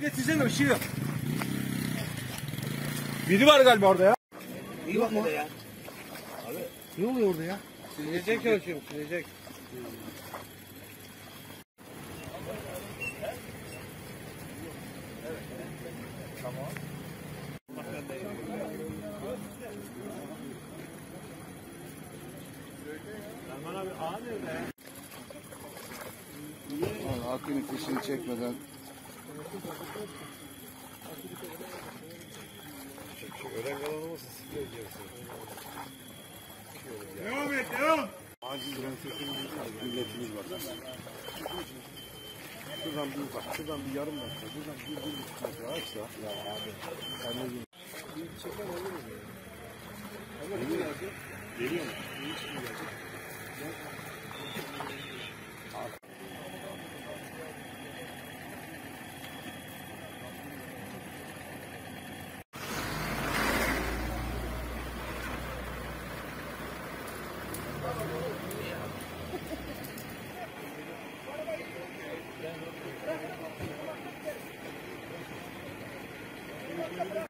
Getirsene ışığı. Biri var galiba orada ya. İyi bak orada ya. Ne oluyor orada ya? Silecek çalışıyorum silecek. Hakkını fişini çekmeden Devam et devam. milletimiz var. Şuradan bir bak, şuradan bir yarım dakika, şuradan bir, bir buçuk metre açsa. Ya abi, sen ne diyorsun? Bir çeken olur mu? Ama geliyor mu? Geliyor mu? Gracias.